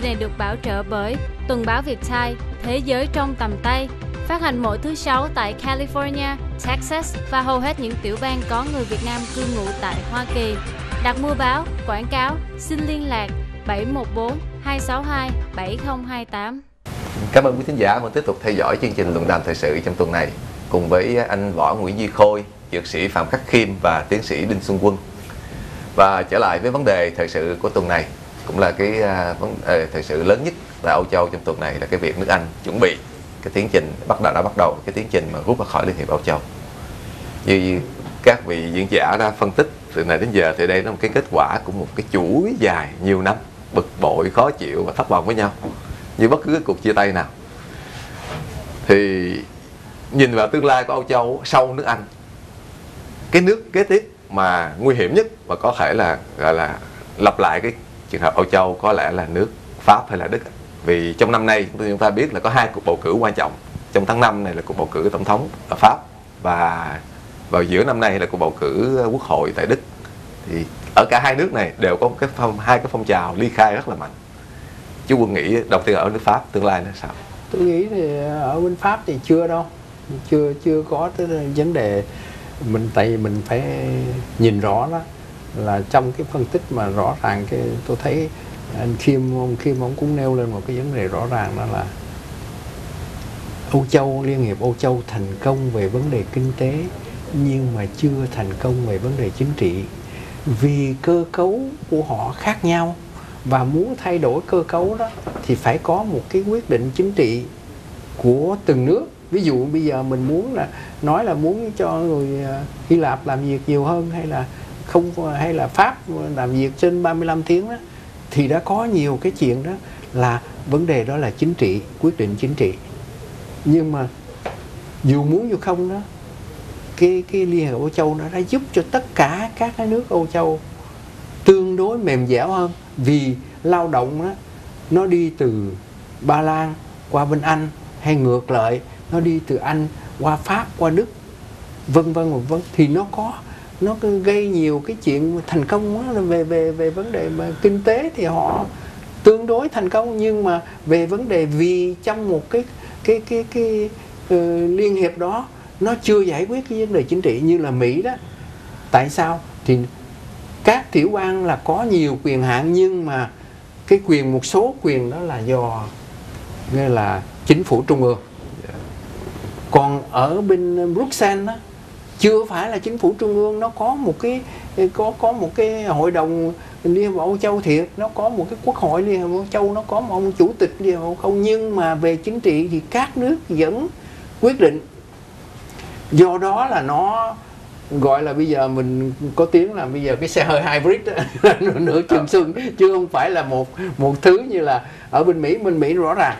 trình này được bảo trợ bởi Tuần báo Việt Thai, Thế giới trong tầm tay, phát hành mỗi thứ sáu tại California, Texas và hầu hết những tiểu bang có người Việt Nam cư ngụ tại Hoa Kỳ. Đặt mua báo, quảng cáo, xin liên lạc 714 262 7028. Cảm ơn quý thính giả vẫn tiếp tục theo dõi chương trình luận đàm thời sự trong tuần này cùng với anh Võ Nguyễn Duy Khôi, dược sĩ Phạm Khắc Khiêm và tiến sĩ Đinh Xuân Quân. Và trở lại với vấn đề thời sự của tuần này cũng là cái à, vấn à, đề thực sự lớn nhất tại Âu Châu trong tuần này là cái việc nước Anh chuẩn bị cái tiến trình bắt đầu đã bắt đầu cái tiến trình mà rút ra khỏi Liên hiệp Âu Châu. Như các vị diễn giả đã phân tích từ này đến giờ thì đây là một cái kết quả của một cái chuỗi dài nhiều năm bực bội, khó chịu và thất vọng với nhau như bất cứ cái cuộc chia tay nào. Thì nhìn vào tương lai của Âu Châu sau nước Anh cái nước kế tiếp mà nguy hiểm nhất và có thể là gọi là lặp lại cái trường hợp Âu Châu có lẽ là nước Pháp hay là Đức. Vì trong năm nay chúng ta biết là có hai cuộc bầu cử quan trọng. Trong tháng 5 này là cuộc bầu cử tổng thống ở Pháp và vào giữa năm nay là cuộc bầu cử quốc hội tại Đức. Thì ở cả hai nước này đều có một cái phong, hai cái phong trào ly khai rất là mạnh. Chú quân nghĩ đầu tiên ở nước Pháp, tương lai nó sao? Tôi nghĩ thì ở bên Pháp thì chưa đâu. Chưa chưa có tới vấn đề mình, tại mình phải nhìn rõ đó là trong cái phân tích mà rõ ràng cái, tôi thấy anh Kim, ông Kim ông cũng nêu lên một cái vấn đề rõ ràng đó là Âu Châu, Liên hiệp Âu Châu thành công về vấn đề kinh tế, nhưng mà chưa thành công về vấn đề chính trị. Vì cơ cấu của họ khác nhau và muốn thay đổi cơ cấu đó thì phải có một cái quyết định chính trị của từng nước. Ví dụ bây giờ mình muốn là, nói là muốn cho người ờ, Hy Lạp làm việc nhiều hơn hay là không hay là Pháp làm việc trên 35 tiếng đó, thì đã có nhiều cái chuyện đó là vấn đề đó là chính trị, quyết định chính trị. Nhưng mà dù muốn dù không đó, cái cái liên hiệp Âu Châu nó đã giúp cho tất cả các cái nước Âu Châu tương đối mềm dẻo hơn, vì lao động đó nó đi từ Ba Lan qua bên Anh hay ngược lại, nó đi từ Anh qua Pháp, qua Đức, vân vân vân vân. Thì nó có nó gây nhiều cái chuyện thành công đó, về về về vấn đề mà kinh tế thì họ tương đối thành công. Nhưng mà về vấn đề vì trong một cái cái cái cái uh, liên hiệp đó nó chưa giải quyết cái vấn đề chính trị như là Mỹ đó. Tại sao? Thì các tiểu bang là có nhiều quyền hạn nhưng mà cái quyền một số quyền đó là do nghĩa là chính phủ trung ương. Còn ở bên Bruxelles đó chưa phải là chính phủ trung ương nó có một cái có có một cái hội đồng liên hiệp Âu Châu thiệt nó có một cái quốc hội liên hiệp Âu Châu nó có một ông chủ tịch liên hiệp Âu Châu. Nhưng mà về chính trị thì các nước vẫn quyết định. Do đó là nó gọi là bây giờ mình có tiếng là bây giờ cái xe hơi hybrid đó, nửa chừng xuân chứ không phải là một một thứ như là ở bên Mỹ. Bên Mỹ rõ ràng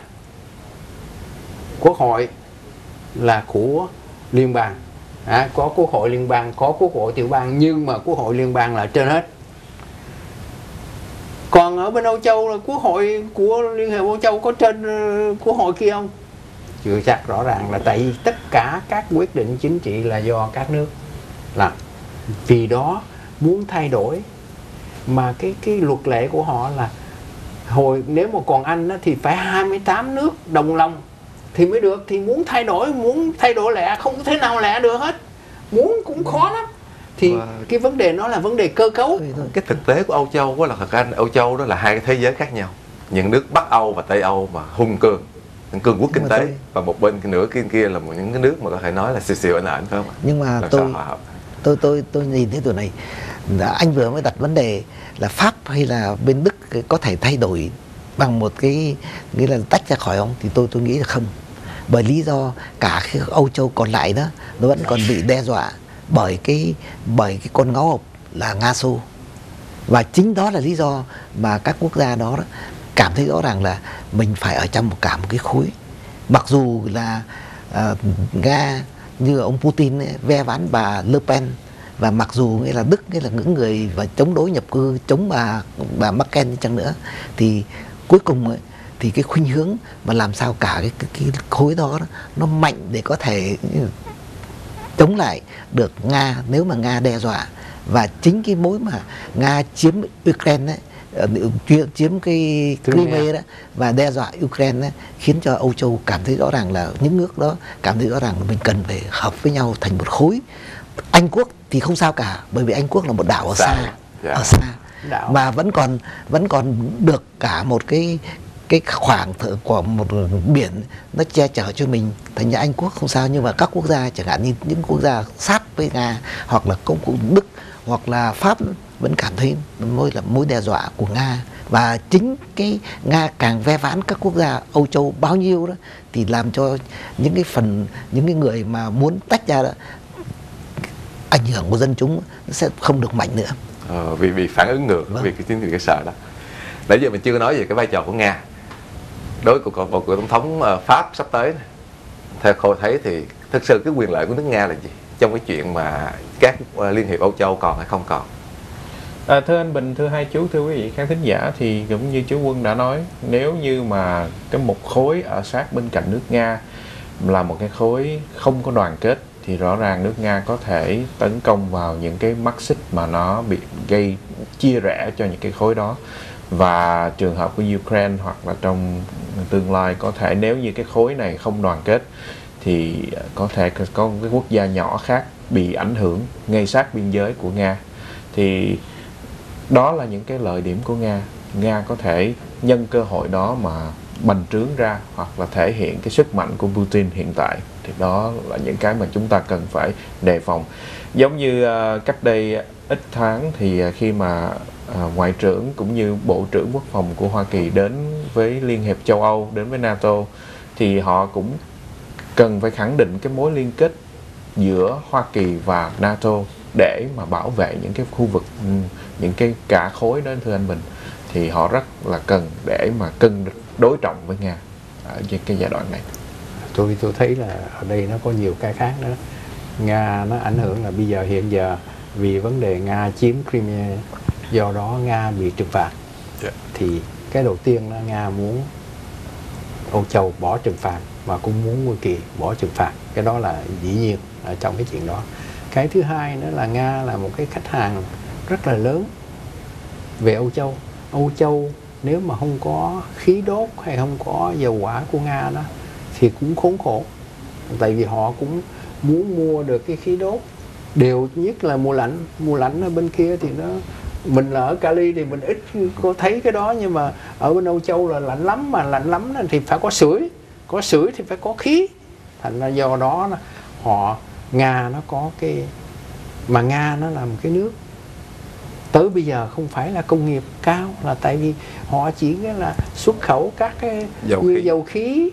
quốc hội là của liên bang à, có quốc hội liên bang có quốc hội tiểu bang nhưng mà quốc hội liên bang là trên hết. Còn ở bên Âu Châu là quốc hội của Liên hiệp Âu Châu có trên ờ, quốc hội kia không? Chưa chắc rõ ràng là tại vì tất cả các quyết định chính trị là do các nước làm. Vì đó muốn thay đổi mà cái cái luật lệ của họ là hồi nếu mà còn Anh đó, thì phải 28 nước đồng lòng thì mới được. Thì muốn thay đổi muốn thay đổi lẽ không thể nào lẽ được hết. Muốn cũng khó lắm. Thì wow. cái vấn đề nó là vấn đề cơ cấu. Cái thực tế của Âu Châu đó là thật ra Âu Châu đó là hai cái thế giới khác nhau. Những nước Bắc Âu và Tây Âu mà hung cường những cường quốc kinh tế tôi... và một bên nửa kia kia là một những cái nước mà có thể nói là xìu xìu ảnh ảnh phải không nhưng mà Làm tôi tôi tôi tôi nhìn thấy tụi này anh vừa mới đặt vấn đề là Pháp hay là bên Đức có thể thay đổi bằng một cái nghĩa là tách ra khỏi ông thì tôi tôi nghĩ là không. Bởi lý do cả cái Âu Châu còn lại đó nó vẫn còn bị đe dọa bởi cái bởi cái con ngáo hộp là Nga Xô. Và chính đó là lý do mà các quốc gia đó, đó cảm thấy rõ ràng là mình phải ở trong một cả một cái khối. Mặc dù là uh, Nga như ông Putin ấy, ve ván bà Le Pen và mặc dù nghĩa là Đức nghĩa là những người và chống đối nhập cư chống bà bà Merkel chăng nữa thì cuối cùng ấy, thì cái khuynh hướng mà làm sao cả cái, cái, cái khối đó, đó nó mạnh để có thể chống lại được Nga nếu mà Nga đe dọa và chính cái mối mà Nga chiếm Ukraine ấy, uh, chiếm cái Crimea. Đó và đe dọa Ukraine đó, khiến cho Âu Châu cảm thấy rõ ràng là những nước đó cảm thấy rõ ràng là mình cần phải hợp với nhau thành một khối. Anh quốc thì không sao cả bởi vì Anh quốc là một đảo ở Xa. xa, Dạ. ở xa Đạo. mà vẫn còn vẫn còn được cả một cái cái khoảng thử của một biển nó che chở cho mình. Thành ra Anh quốc không sao, nhưng mà các quốc gia, chẳng hạn như những quốc gia sát với Nga, hoặc là công cụ Đức, hoặc là Pháp, vẫn cảm thấy mối là mối đe dọa của Nga. Và chính cái Nga càng ve vãn các quốc gia Âu Châu bao nhiêu đó, thì làm cho những cái phần, những cái người mà muốn tách ra đó, ảnh hưởng của dân chúng sẽ không được mạnh nữa. Ờ, vì vì phản ứng ngược Vâng. vì cái chính trị cái sợ đó. Nãy giờ mình chưa nói về cái vai trò của nga. Đối với cuộc bầu cử tổng thống ờ, pháp sắp tới này, theo khôi thấy thì thực sự cái quyền lợi của nước nga là gì? Trong cái chuyện mà các ờ, liên hiệp âu châu còn hay không còn? À, thưa anh Bình, thưa hai chú, thưa quý vị khán thính giả thì cũng như chú Quân đã nói nếu như mà cái một khối ở sát bên cạnh nước Nga là một cái khối không có đoàn kết thì rõ ràng nước Nga có thể tấn công vào những cái mắt xích mà nó bị gây, chia rẽ cho những cái khối đó. Và trường hợp của Ukraine hoặc là trong tương lai có thể, nếu như cái khối này không đoàn kết, thì có thể có một cái quốc gia nhỏ khác bị ảnh hưởng, ngay sát biên giới của Nga. Thì đó là những cái lợi điểm của Nga. Nga có thể nhân cơ hội đó mà bành trướng ra hoặc là thể hiện cái sức mạnh của Putin hiện tại thì đó là những cái mà chúng ta cần phải đề phòng. Giống như uh, cách đây ít tháng thì uh, khi mà uh, ngoại trưởng cũng như bộ trưởng quốc phòng của Hoa Kỳ đến với Liên hiệp châu Âu đến với NATO thì họ cũng cần phải khẳng định cái mối liên kết giữa Hoa Kỳ và NATO để mà bảo vệ những cái khu vực ừ, những cái cả khối đó thưa anh Bình thì họ rất là cần để mà cân đối trọng với Nga ở cái- cái giai đoạn này. Tôi tôi thấy là ở đây nó có nhiều cái khác nữa nga nó ảnh hưởng là bây giờ hiện giờ vì vấn đề nga chiếm Crimea do đó nga bị trừng phạt. Dạ. thì cái đầu tiên là nga muốn Âu Châu bỏ trừng phạt và cũng muốn Hoa Kỳ bỏ trừng phạt. Cái đó là dĩ nhiên ở trong cái chuyện đó. Cái thứ hai nữa là nga là một cái khách hàng rất là lớn về Âu Châu Âu Châu, nếu mà không có khí đốt hay không có dầu hỏa của Nga đó, thì cũng khốn khổ. Tại vì họ cũng muốn mua được cái khí đốt. Đều nhất là mùa lạnh. Mùa lạnh ở bên kia thì nó, mình là ở Cali thì mình ít có thấy cái đó, nhưng mà ở bên Âu Châu là lạnh lắm mà, lạnh lắm thì phải có sưởi. Có sưởi thì phải có khí. Thành ra do đó họ, Nga nó có cái, mà Nga nó là một cái nước tới bây giờ không phải là công nghiệp cao là tại vì họ chỉ là xuất khẩu các cái Dầu như khí. dầu khí.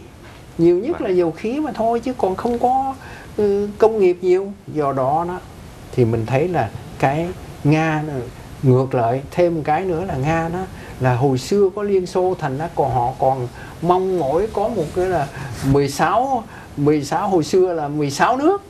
Nhiều nhất là dầu khí mà thôi chứ còn không có ừ, công nghiệp nhiều. Do đó đó thì mình thấy là cái nga ngược lại thêm một cái nữa là nga đó là hồi xưa có liên xô thành ra còn họ còn mong mỏi có một cái là 16 16 hồi xưa là 16 nước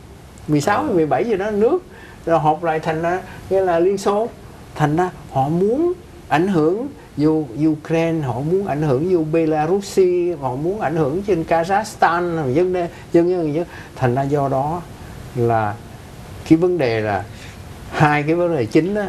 16 hay 17 gì đó nước rồi họp lại thành ra nghĩa là liên xô thành ra họ muốn ảnh hưởng dù Ukraine, họ muốn ảnh hưởng dù Belarusi, họ muốn ảnh hưởng trên Kazakhstan, dân dân dân dân. Thành ra do đó là cái vấn đề là, hai cái vấn đề chính đó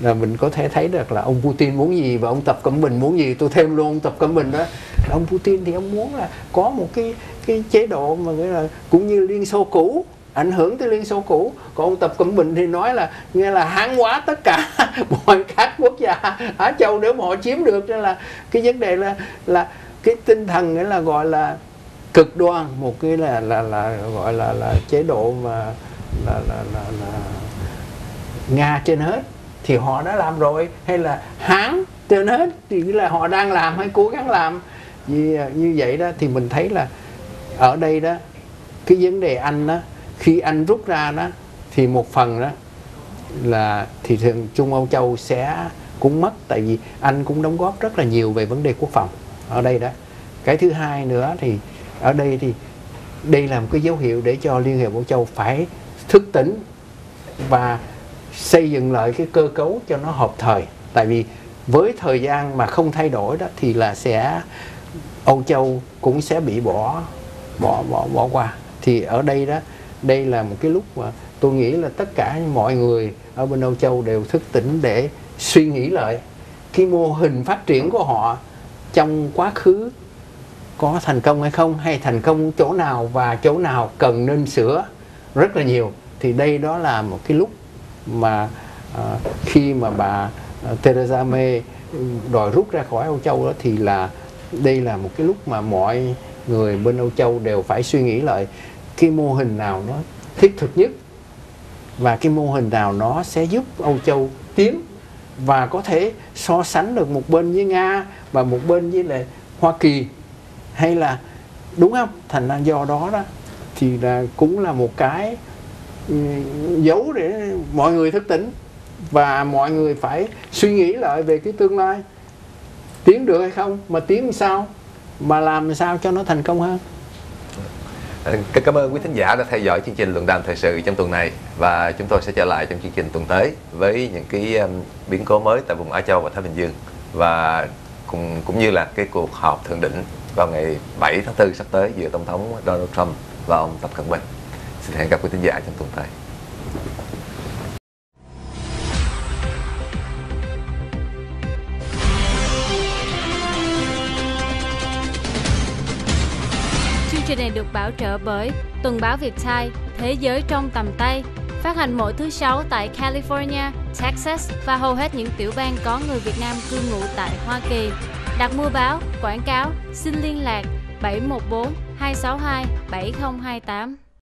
là mình có thể thấy được là ông Putin muốn gì và ông Tập Cận Bình muốn gì. Tôi thêm luôn ông Tập Cận Bình đó. Ông Putin thì ông muốn là có một cái cái chế độ mà nghĩa là cũng như Liên Xô cũ ảnh hưởng tới Liên Xô cũ. Còn ông Tập Cận Bình thì nói là nghe là hán hóa tất cả mọi các quốc gia Á Châu nếu mà họ chiếm được. Nên là cái vấn đề là là cái tinh thần nghĩa là gọi là cực đoan một cái là là là gọi là là chế độ mà là là là, là nga trên hết thì họ đã làm rồi. Hay là hán trên hết thì là họ đang làm hay cố gắng làm. Như à, như vậy đó thì mình thấy là ở đây đó cái vấn đề anh đó khi anh rút ra đó, thì một phần đó là thị trường Trung Âu Châu sẽ cũng mất, tại vì anh cũng đóng góp rất là nhiều về vấn đề quốc phòng ở đây đó. Cái thứ hai nữa thì ở đây thì đây là một cái dấu hiệu để cho Liên hiệp Âu Châu phải thức tỉnh và xây dựng lại cái cơ cấu cho nó hợp thời. Tại vì với thời gian mà không thay đổi đó, thì là sẽ, Âu Châu cũng sẽ bị bỏ bỏ bỏ bỏ qua. Thì ở đây đó đây là một cái lúc mà tôi nghĩ là tất cả mọi người ở bên Âu Châu đều thức tỉnh để suy nghĩ lại. Cái mô hình phát triển của họ trong quá khứ có thành công hay không hay thành công chỗ nào và chỗ nào cần nên sửa rất là nhiều. Thì đây đó là một cái lúc mà uh, khi mà bà uh, Theresa May ừ, đòi rút ra khỏi Âu Châu đó thì là đây là một cái lúc mà mọi người bên Âu Châu đều phải suy nghĩ lại cái mô hình nào nó thiết thực nhất và cái mô hình nào nó sẽ giúp Âu Châu tiến và có thể so sánh được một bên với Nga và một bên với lại Hoa Kỳ? Hay là đúng không? Thành ra do đó đó thì là cũng là một cái ừ, dấu để mọi người thức tỉnh và mọi người phải suy nghĩ lại về cái tương lai. Tiến được hay không? Mà tiến sao? Mà làm sao cho nó thành công hơn? Ờ, cảm ơn quý thính giả đã theo dõi chương trình luận đàm thời sự trong tuần này và chúng tôi sẽ trở lại trong chương trình tuần tới với những cái biến cố mới tại vùng Á Châu và Thái Bình Dương và cũng cũng như là cái cuộc họp thượng đỉnh vào ngày 7 tháng 4 sắp tới giữa tổng thống Donald Trump và ông Tập Cận Bình. Xin hẹn gặp quý thính giả trong tuần tới. Trình này được bảo trợ bởi Tuần báo Việt Thai Thế giới trong tầm tay phát hành mỗi thứ sáu tại California, Texas và hầu hết những tiểu bang có người Việt Nam cư ngụ tại Hoa Kỳ. Đặt mua báo, quảng cáo, xin liên lạc 714 262 7028.